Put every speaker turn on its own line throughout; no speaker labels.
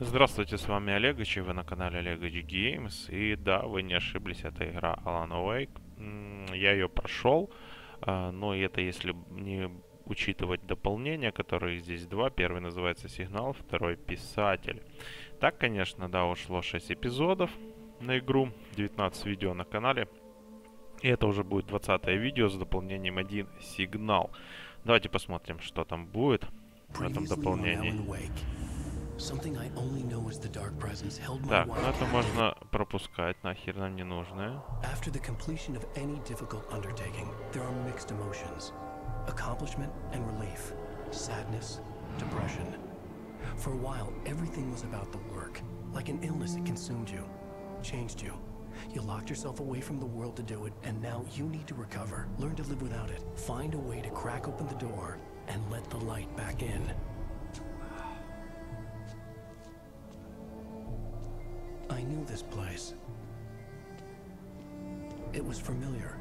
Здравствуйте, с вами Олегович, и вы на канале Олегович Games. И да, вы не ошиблись, это игра Alan Wake. Я ее прошел, а, но это если не учитывать дополнения, которые здесь два. Первый называется Сигнал, второй Писатель. Так, конечно, да, ушло 6 эпизодов на игру, 19 видео на канале. И это уже будет 20 видео с дополнением 1 Сигнал. Давайте посмотрим, что там будет в этом дополнении. Так, ну это можно пропускать, нахер нам не нужно. After the completion of any difficult undertaking, there are mixed emotions. Accomplishment and relief. Sadness, depression. For a while, everything was about the work. Like an illness, it consumed you. Changed you. You locked yourself away from the world to do it, and now you need to recover. Learn to live without it. Find a way to crack open the door and let the light back in. I knew this place. It was familiar.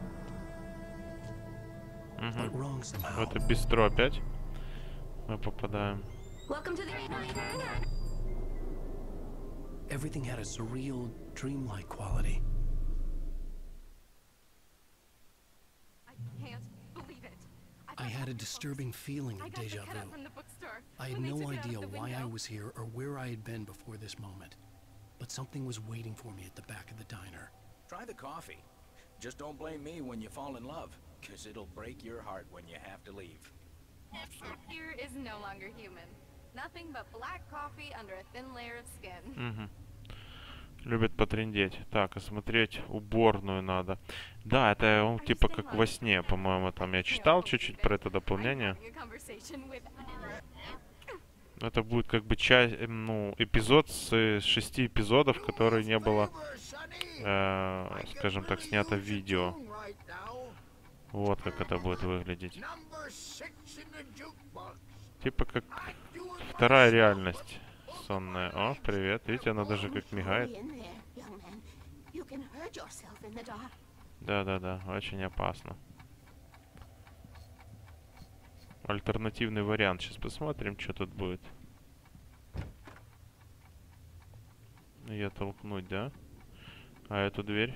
Угу. But wrong somehow. В это бистро опять мы попадаем. Everything had a surreal, dreamlike quality. I had a disturbing feeling of deja vu. I had no idea why I was here or where I had been before this moment. But something was waiting for me at the back of the diner.
Try the coffee. Just don't blame me when you fall in love, because it'll break your heart when you have to leave.
Here is no longer human. Nothing but black coffee under a thin layer of skin.
Угу. Любит потрендеть. Так, осмотреть уборную надо. Да, это он типа как во сне, по-моему, там я читал чуть-чуть про это дополнение. Это будет как бы часть, эм, ну, эпизод с, с шести эпизодов, которые не было, э, скажем так, снято в видео. Вот как это будет выглядеть. Типа как вторая реальность сонная. О, привет. Видите, она даже как мигает. Да-да-да, очень опасно. Альтернативный вариант. Сейчас посмотрим, что тут будет. Я толкнуть, да? А эту дверь?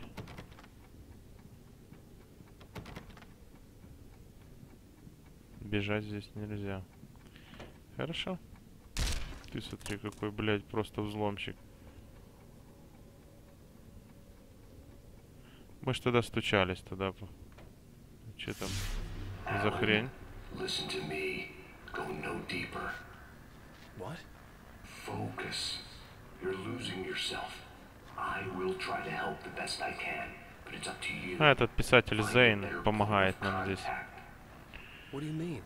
Бежать здесь нельзя. Хорошо. Ты смотри, какой, блядь, просто взломщик. Мы ж тогда стучались тогда. Что там за хрень? Listen to me. Go no deeper. What? Focus. You're losing yourself. I will try to help the best I can, but it's up to you. А этот писатель Зейн помогает нам здесь.
What do you mean?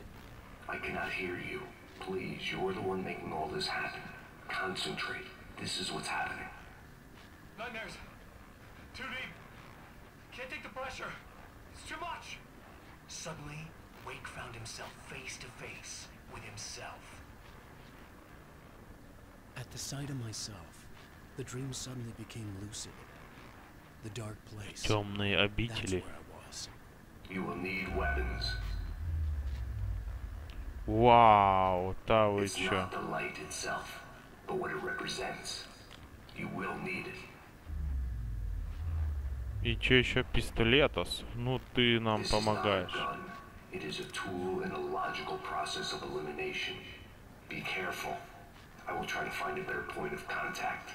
I cannot hear you. Please, you're the one making all this happen. Concentrate. This is what's happening. Nightmares. Too deep. Can't take the pressure. It's too much. Suddenly, Wake found himself face to face with himself.
At the sight of myself, the dream suddenly became lucid. The dark place.
Темные обители.
You will need weapons.
Вау, да вы
чё? Not the light itself, but what it represents. You will need it.
И чё еще пистолетос? Ну ты нам помогаешь.
It is a tool in a logical process of elimination. Be careful. I will try to find a better point of contact.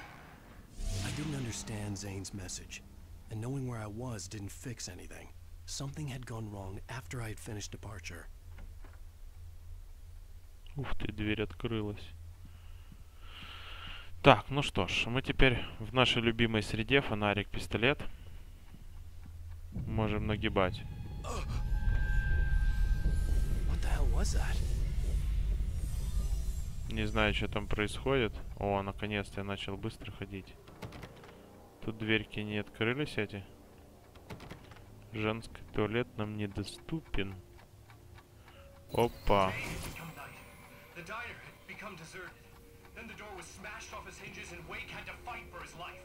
I didn't understand Zane's message, and knowing where I was didn't fix anything. Something had gone wrong after I had finished departure.
Ух ты, дверь открылась. Так, ну что ж, мы теперь в нашей любимой среде фонарик-пистолет. Можем нагибать. Не знаю, что там происходит. О, наконец-то я начал быстро ходить. Тут дверьки не открылись эти. Женский туалет нам недоступен. Опа. Then the door was smashed off its hinges and Wake had to fight for his life.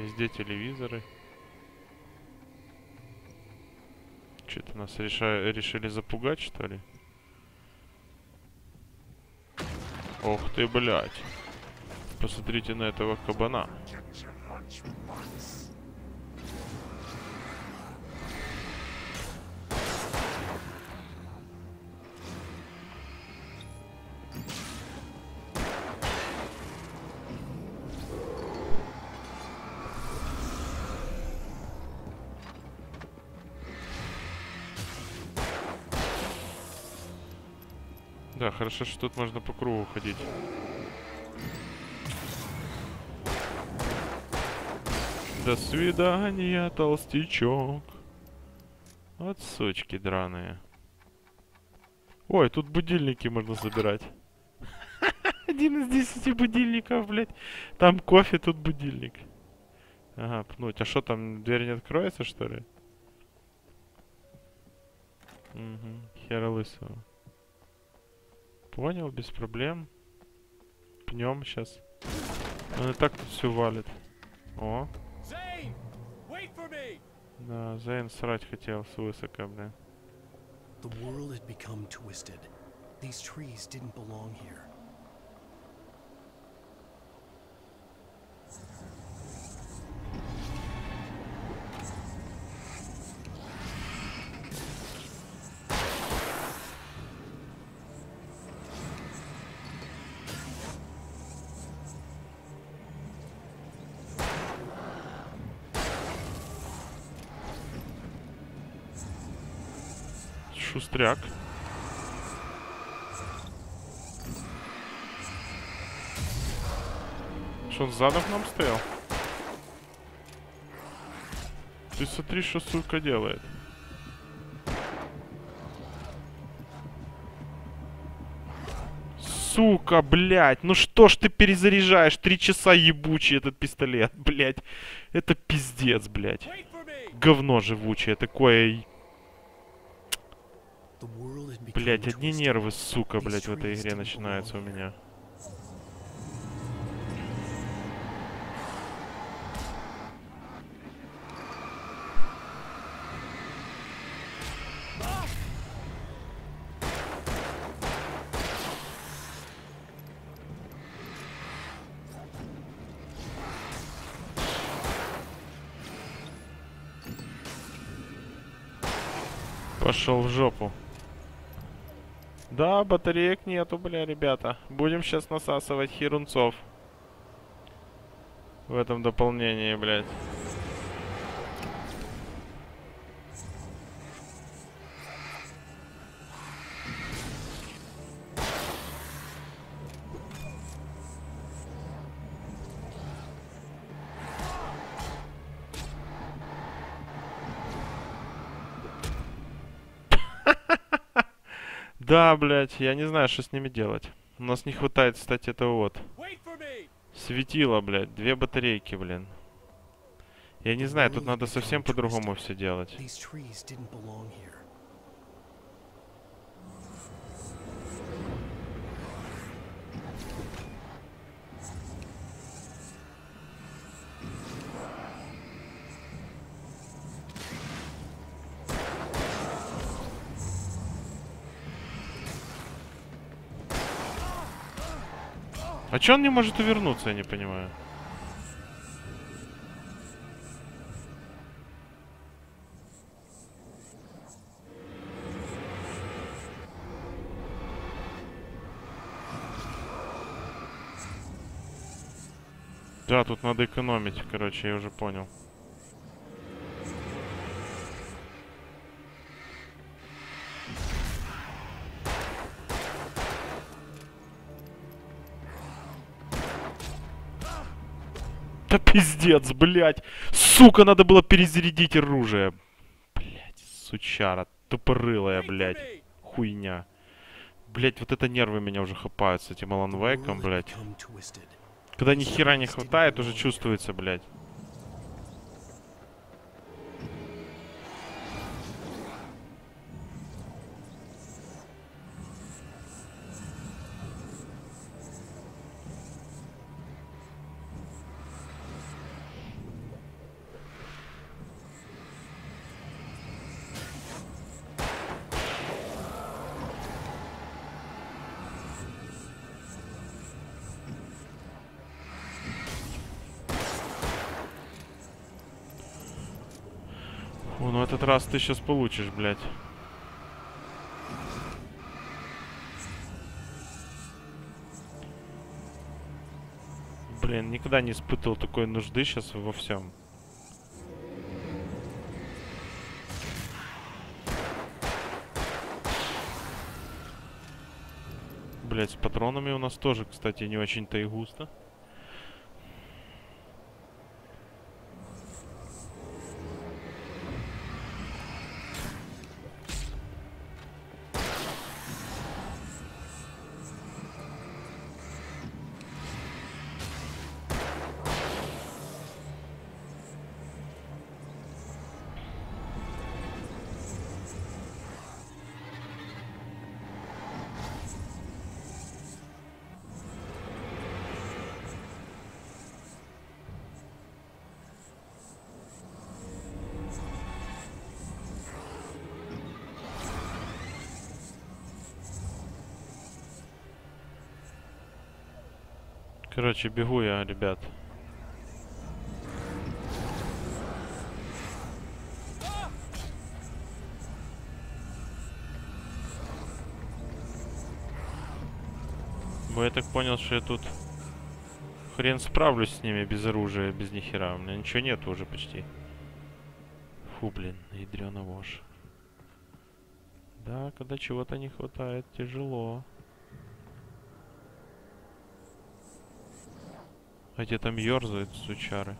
Везде телевизоры. Что-то нас реша... решили запугать, что ли? Ох ты, блядь. Посмотрите на этого кабана. Хорошо, что тут можно по кругу ходить. До свидания, толстячок. Вот сучки драные. Ой, тут будильники можно забирать. Один из десяти будильников, блядь. Там кофе, тут будильник. Ага, пнуть. А что там, дверь не откроется, что ли? Угу, хера лысого. Понял, без проблем. Пнем сейчас. Он и так тут все валит. О. Да, Зейн срать хотел с высока, бля.
The world had become twisted. These trees didn't belong here.
Шустряк. Что он задом к нам стоял? Ты смотри, что сука делает. Сука, блядь, ну что ж ты перезаряжаешь? Три часа ебучий этот пистолет, блядь. Это пиздец, блядь. Говно живучее такое. Блядь, одни нервы, сука, блядь, в этой игре начинаются у меня. Пошел в жопу. Да, батареек нету, бля, ребята. Будем сейчас насасывать херунцов. В этом дополнении, блядь. Да, блядь, я не знаю, что с ними делать. У нас не хватает, кстати, этого вот. Светило, блядь, две батарейки, блин. Я не знаю, тут надо совсем по-другому все делать. А чё он не может увернуться, я не понимаю. Да, тут надо экономить, короче, я уже понял. Пиздец, блядь. Сука, надо было перезарядить оружие. Блядь, сучара, тупорылая, блядь. Хуйня. Блядь, вот это нервы меня уже хапают с этим Алан Вейком, блядь. Когда ни хера не хватает, уже чувствуется, блядь. Ну этот раз ты сейчас получишь, блядь. Блин, никогда не испытывал такой нужды сейчас во всем. Блять, с патронами у нас тоже, кстати, не очень-то и густо. Короче, бегу я, ребят. Бо я так понял, что я тут хрен справлюсь с ними без оружия, без нихера. У меня ничего нет уже почти. Фу, блин, ядрёна вошь. Да, когда чего-то не хватает, тяжело. А те там ерзают, сучары.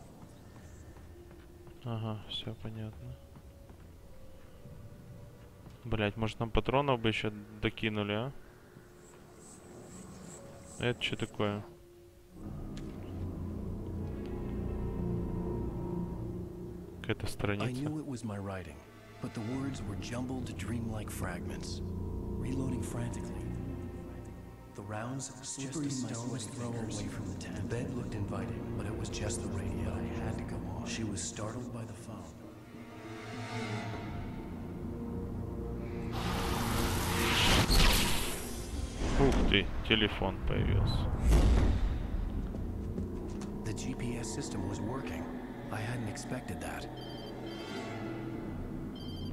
Ага, все понятно. Блять, может нам патронов бы еще докинули, а? Это что такое? Какая-то страница.
but the words were jumbled dreamlike fragments. Reloading frantically. The rounds slippery
just a
my
stone's
sweaty
throw
fingers.
away from the tent.
The bed looked inviting, but it was just the radio. I had to go on. She was startled by the phone.
Ух ты, телефон появился.
The GPS system was working. I hadn't expected that.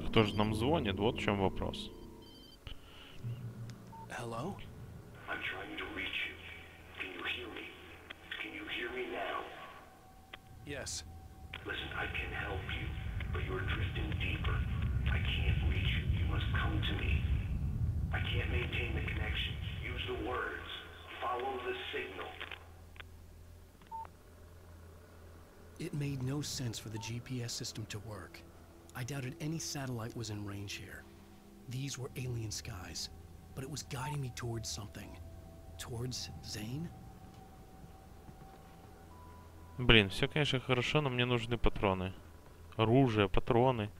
Кто же нам звонит? Вот в чем вопрос.
Hello? Yes.
Listen, I can help you, but you're drifting deeper. I can't reach you. You must come to me. I can't maintain the connection. Use the words. Follow the signal.
It made no sense for the GPS system to work. I doubted any satellite was in range here. These were alien skies, but it was guiding me towards something. Towards Zane?
Блин, все, конечно, хорошо, но мне нужны патроны. Оружие, патроны.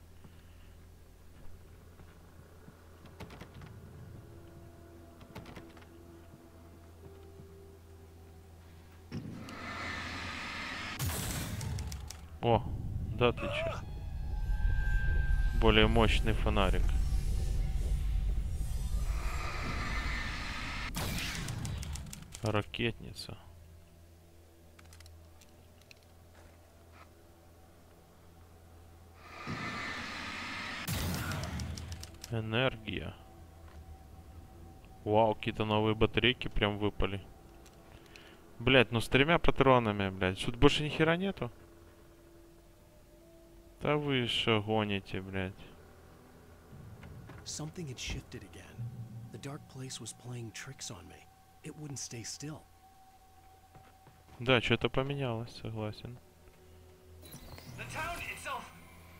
О, да ты чё. Более мощный фонарик. Ракетница. Энергия. Вау, какие-то новые батарейки прям выпали. Блять, ну с тремя патронами, блядь. Тут больше ни хера нету. Да вы что гоните, блядь.
Something had shifted again. The dark place was playing tricks on me. It wouldn't stay still.
Да, что-то поменялось, согласен.
The town itself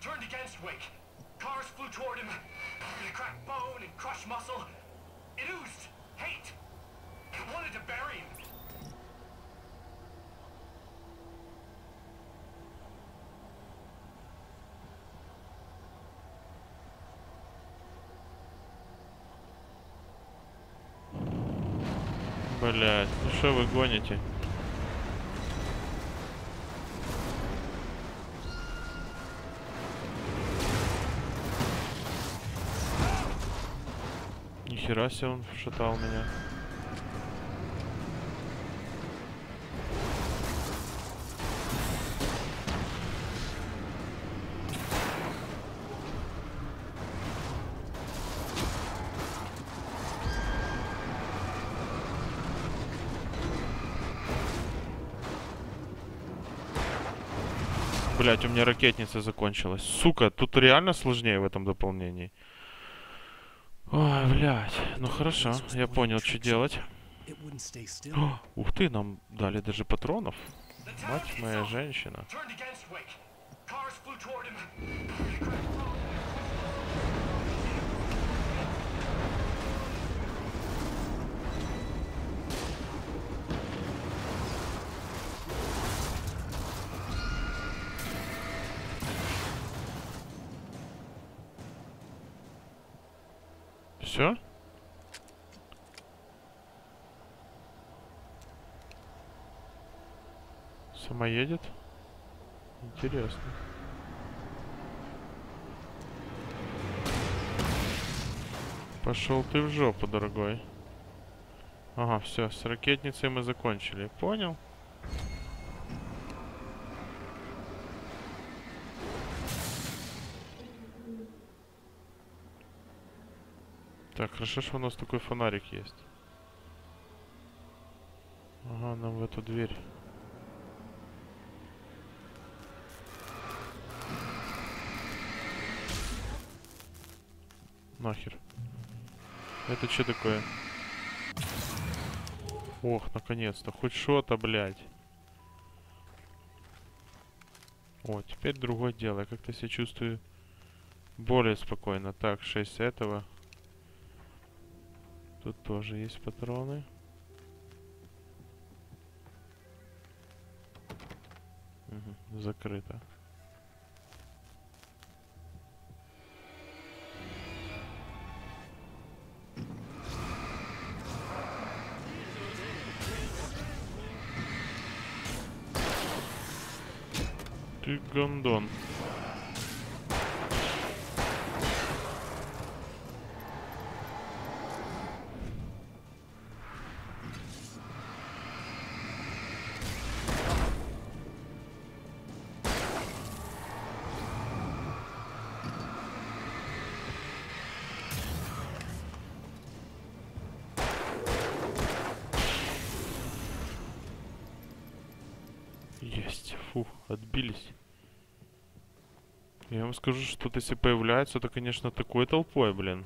turned against Wake. Cars flew toward him. It cracked bone and crushed muscle. It oozed hate. It wanted to bury him.
Блять, ну что вы гоните? Нихера себе он шатал меня. Блять, у меня ракетница закончилась. Сука, тут реально сложнее в этом дополнении. Ой, блядь. Ну хорошо, я понял, что делать. О, Ух ты, нам дали даже патронов. Мать моя женщина. Все? Сама едет? Интересно. Пошел ты в жопу, дорогой. Ага, все, с ракетницей мы закончили. Понял? Так, хорошо, что у нас такой фонарик есть. Ага, нам в эту дверь. Нахер. Это что такое? Ох, наконец-то. Хоть что-то, блядь. О, теперь другое дело. Я как-то себя чувствую более спокойно. Так, 6 этого. Тут тоже есть патроны. Мгм, закрыто. Ты гондон. Вам скажу, что тут если появляется, то, конечно, такой толпой, блин.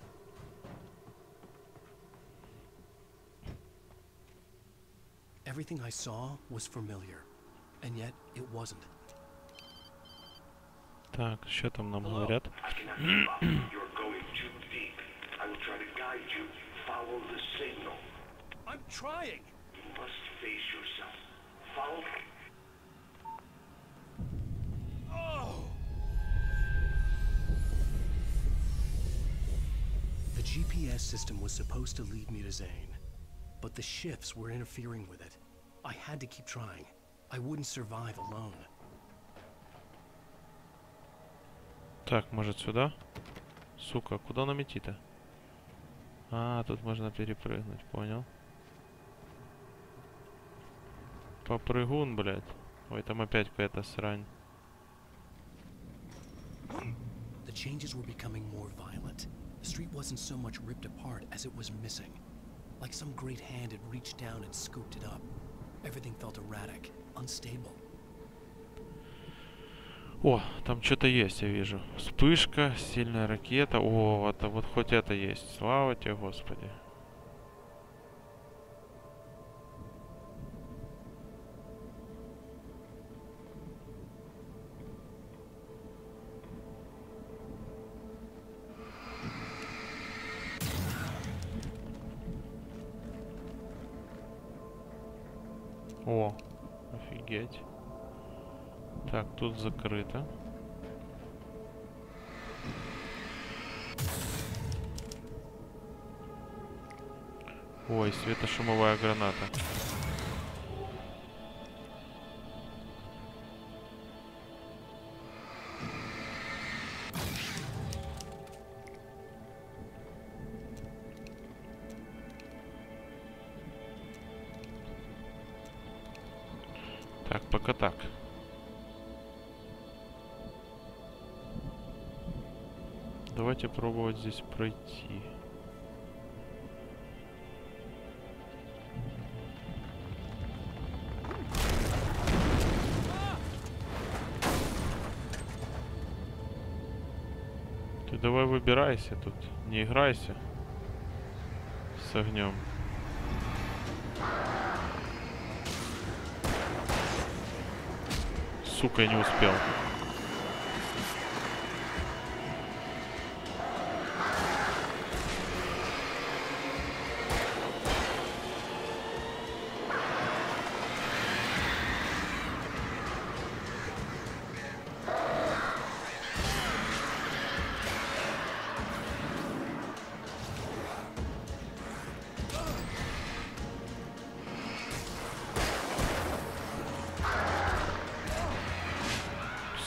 Everything I saw was familiar, and yet it wasn't.
Так, что там нам говорят?
I cannot keep up. You're going too deep. I will try to guide you. Follow the signal.
I'm trying!
You must face yourself. Follow.
The GPS system was supposed to lead me to Zane, but the shifts were interfering with it. I had to keep trying. I wouldn't survive alone.
Так, может сюда? Сука, куда нам идти-то? А, тут можно перепрыгнуть, понял. Попрыгун, блядь. Ой, там опять какая-то срань.
The changes were becoming more violent. The street wasn't so much ripped apart as it was missing. Like some great hand had reached down and scooped it up. Everything felt erratic, unstable.
О, там что-то есть, я вижу. Вспышка, сильная ракета. О, вот, а вот хоть это есть. Слава тебе, Господи. Тут закрыто. Ой, светошумовая граната. давайте пробовать здесь пройти. Ты давай выбирайся тут, не играйся с огнем. Сука, я не успел.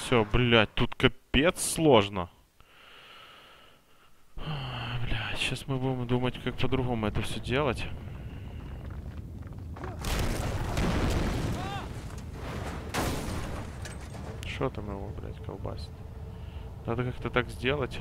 Все, блядь, тут капец сложно. Блядь, сейчас мы будем думать, как по-другому это все делать. Что там его, блядь, колбасит? Надо как-то так сделать.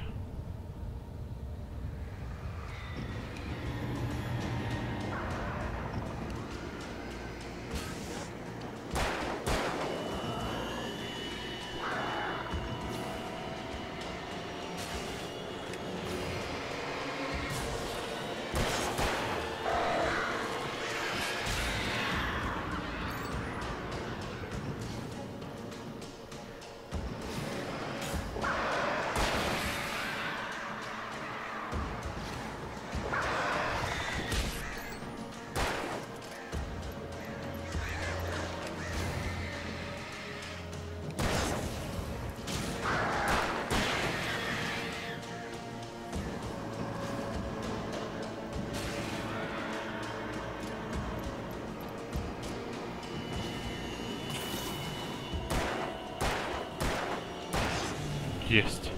Есть.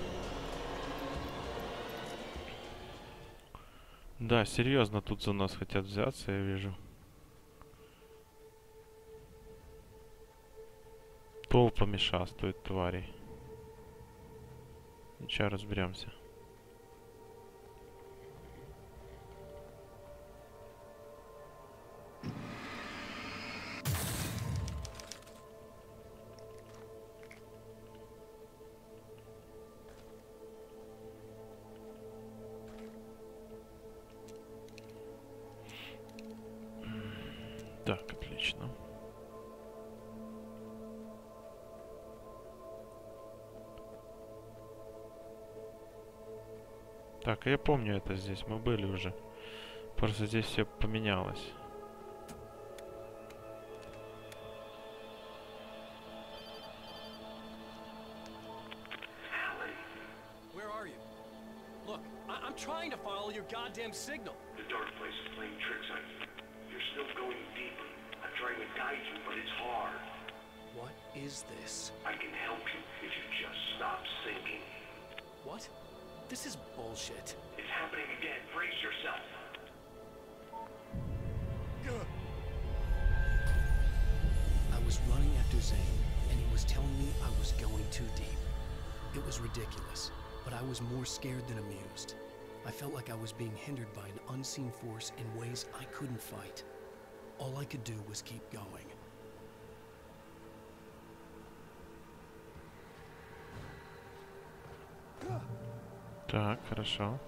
Да, серьезно, тут за нас хотят взяться, я вижу. Толпами шастают твари. Сейчас разберемся. Так, я помню это здесь, мы были уже. Просто здесь все поменялось.
Alan,
Where are you? Look, I- I'm trying to follow your goddamn signal.
the dark place is playing tricks on you. You're still going deeper. I'm trying to guide you, but it's hard.
What is this?
I can help you if you just stop sinking.
What? This is bullshit.
It's happening again. Brace yourself.
I was running after Zane, and he was telling me I was going too deep. It was ridiculous, but I was more scared than amused. I felt like I was being hindered by an unseen force in ways I couldn't fight. All I could do was keep going.
Так, хорошо.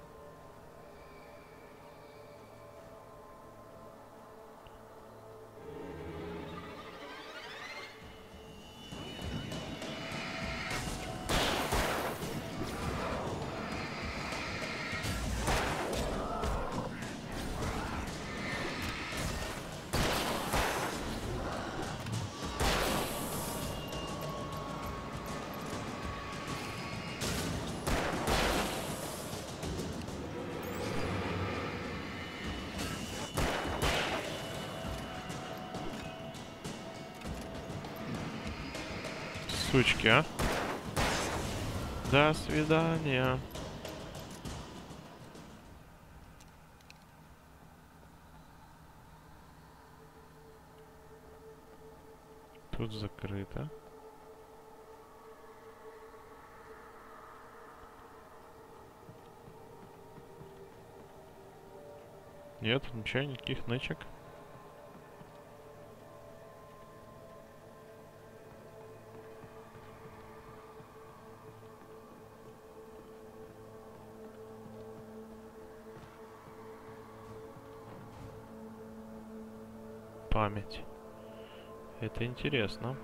Сучки, а? До свидания. Тут закрыто. Нет, ничего, никаких нычек. Это интересно.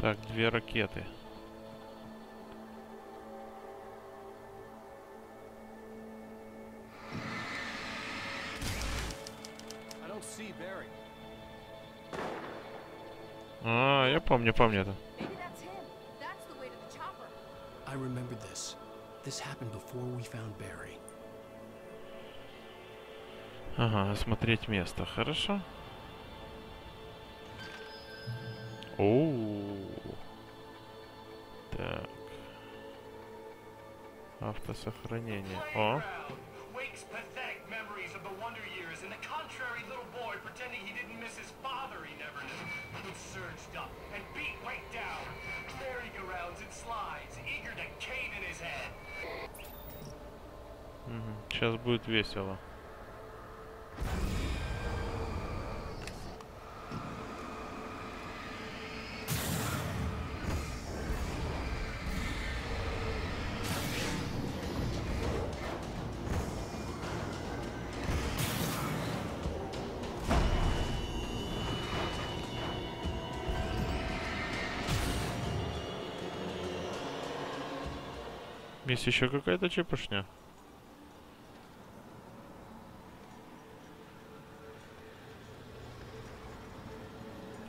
Так, две ракеты. А, я помню, помню это.
I remember this. This happened before we found Barry.
Ага, осмотреть место. Хорошо. Оу. Так. Автосохранение. О.
up and beat Wake down. Merry-go-rounds and slides, eager to cave in his head.
Сейчас будет весело. Еще какая-то чепушня?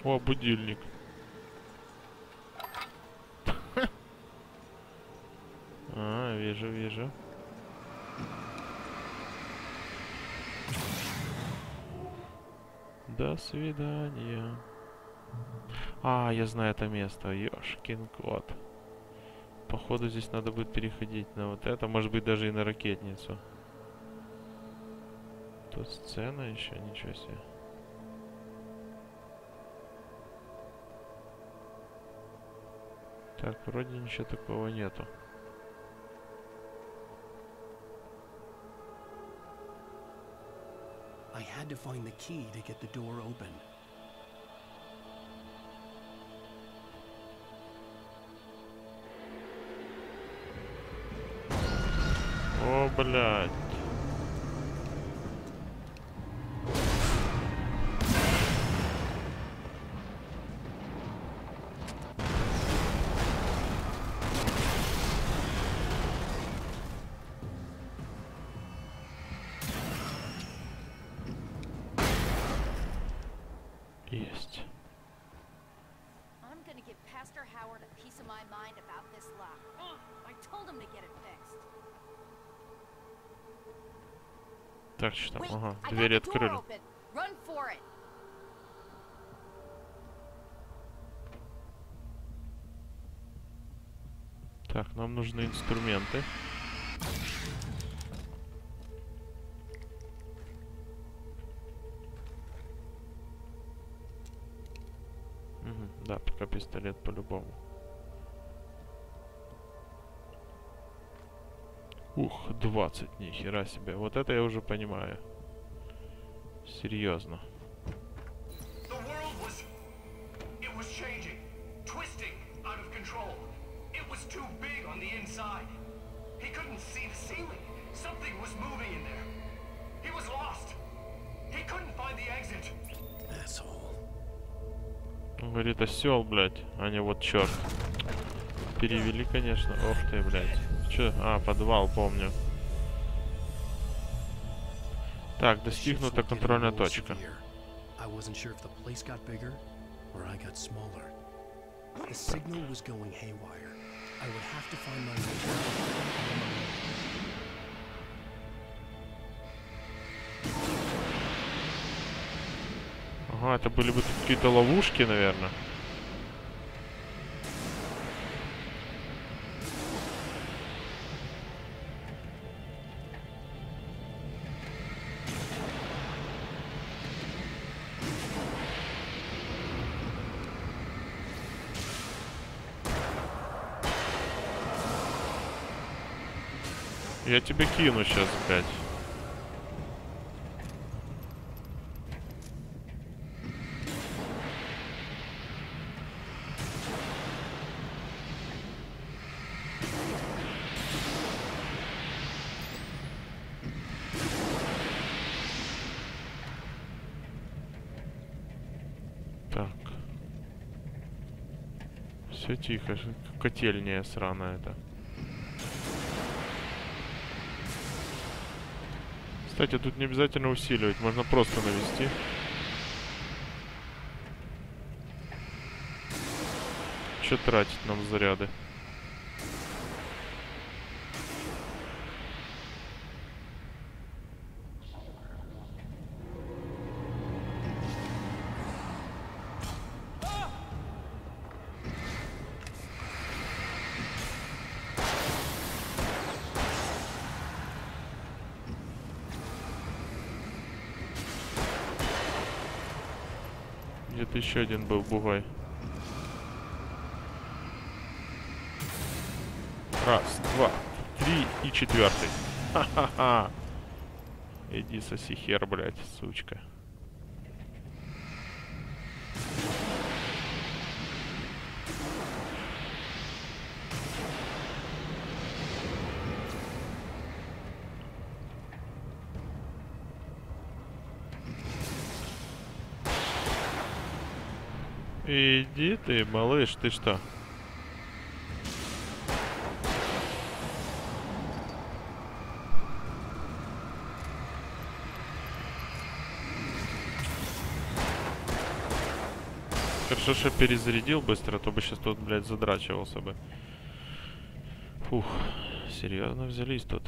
О, будильник. А, вижу, вижу. До свидания. А, я знаю это место. Ёшкин кот. Походу здесь надо будет переходить на вот это. Может быть даже и на ракетницу. Тут сцена еще, ничего себе. Так, вроде ничего такого нету.
I had to find the key to get the door open.
блядь. Есть.
I'm gonna give Pastor Howard a piece of my mind about this lock. Ugh, I told him to get it
Так, что там? Ага, двери открыли. Так, нам нужны инструменты. Мгм, да, пока пистолет по-любому. Ух, 20, нихера себе. Вот это я уже понимаю. Серьезно. Он говорит, осел, блядь, а не вот черт. Перевели, конечно. Ох ты, блядь. Че? А, подвал, помню. Так, достигнута контрольная точка. Ага, это были бы какие-то ловушки, наверное. я тебе кину сейчас, блядь. Все тихо, котельня сраная это. Кстати, тут не обязательно усиливать, можно просто навести. Че тратить нам заряды? Еще один был бугай. Раз, два, три и четвертый. Ха-ха-ха. Иди соси хер, блядь, сучка. Иди ты, малыш, ты что? Хорошо, что перезарядил быстро, а то бы сейчас тут, блядь, задрачивался бы. Фух, серьезно взялись тут.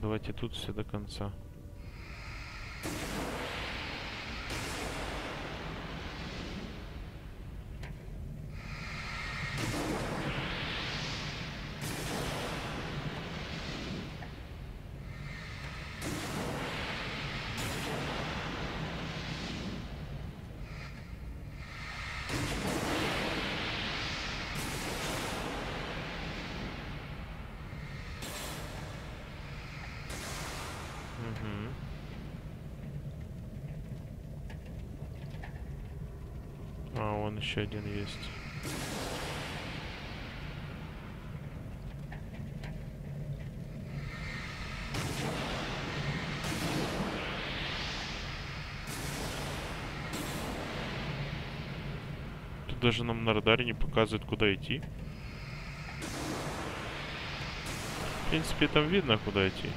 Давайте тут все до конца. Еще один есть. Тут даже нам на радаре не показывает, куда идти. В принципе, там видно, куда идти.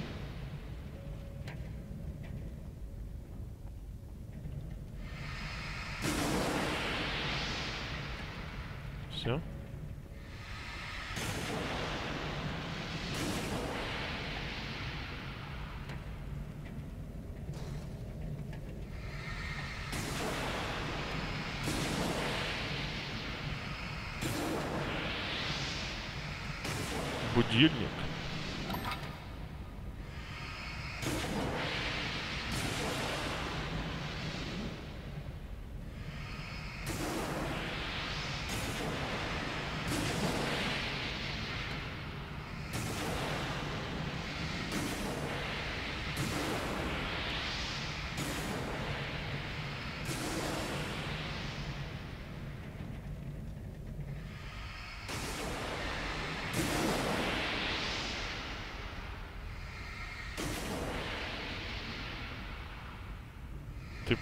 Будильник.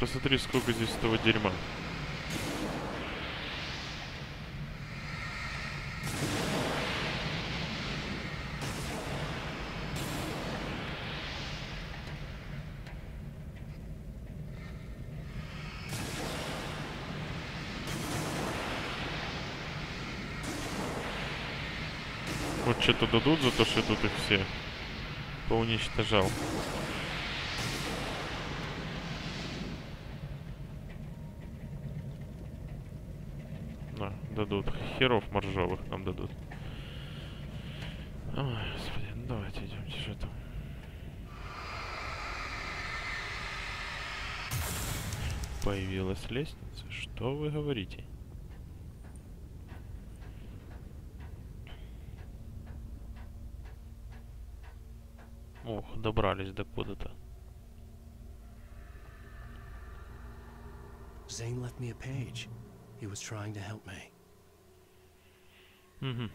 посмотри, сколько здесь этого дерьма. Вот что-то дадут за то, что тут их все поуничтожал. Дадут. Херов моржовых нам дадут. Ой, господи, ну давайте идемте, что там. Появилась лестница. Что вы говорите? Ох, добрались до куда-то.
Zane left me a page. He was trying to help me.
Угу.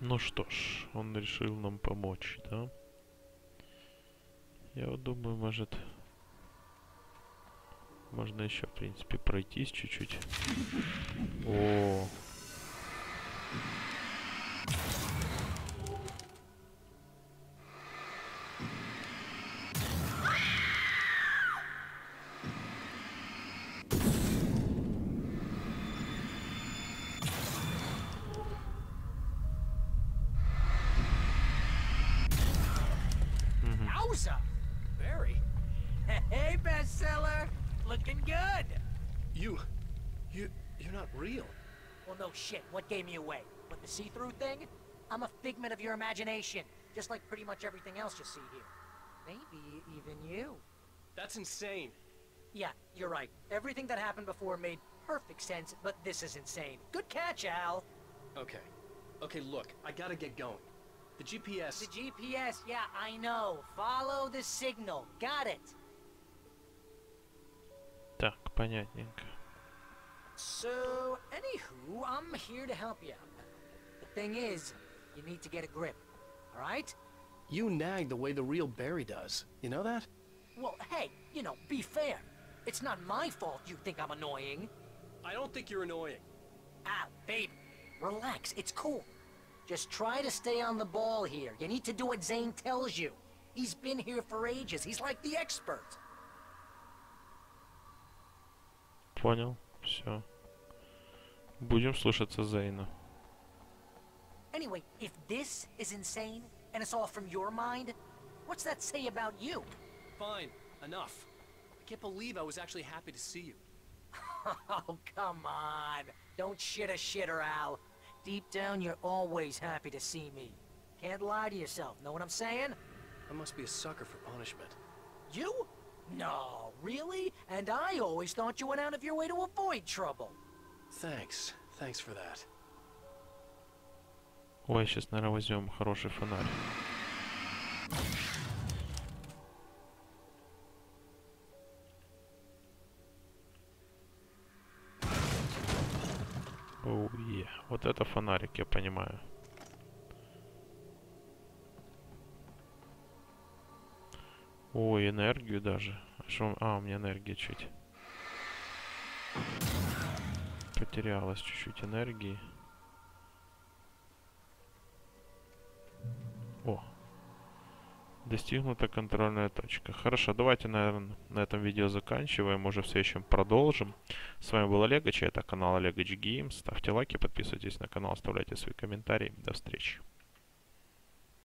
Ну что ж, он решил нам помочь, да? Я вот думаю, может... Можно еще, в принципе, пройтись чуть-чуть. О,
Barry? Hey, bestseller! Looking good!
You. You. You're not real.
Well, no shit. What gave me away? What, the see-through thing? I'm a figment of your imagination, just like pretty much everything else you see here. Maybe even you.
That's insane.
Yeah, you're right. Everything that happened before made perfect sense, but this is insane. Good catch, Al.
Okay. Okay, look, I gotta get going. The GPS.
The GPS, yeah, I know. Follow the signal. Got it.
так, понятненько.
So, anywho, I'm here to help you out. The thing is, you need to get a grip. Alright?
You nag the way the real Barry does. You know that?
Well, hey, you know, be fair. It's not my fault you think I'm annoying.
I don't think you're annoying.
Ah, babe, relax, it's cool. Just try to stay on the ball here. You need to do what Zane tells you. He's been here for ages. He's like the expert.
Понял. Все. Будем слушаться Зейна.
Anyway, if this is insane, and it's all from your mind, what's that say about you?
Fine, enough. I can't believe I was actually happy to see you.
Oh, come on. Don't shit a shitter, Al. Deep down, you're always happy to see me. Can't lie to yourself, know what I'm saying?
I must be a sucker for punishment.
You? No, really? And I always thought you went out of your way to avoid trouble.
Thanks. Thanks for that.
Ой, сейчас, наверное, возьмем хороший фонарь. Вот это фонарик, я понимаю. Ой, энергию даже. А, шо- а, у меня энергия чуть. Потерялась чуть-чуть энергии. Достигнута контрольная точка. Хорошо, давайте, наверное, на этом видео заканчиваем. Уже в следующем продолжим. С вами был Олег, это канал Олег Games. Ставьте лайки, подписывайтесь на канал, оставляйте свои комментарии. До встречи.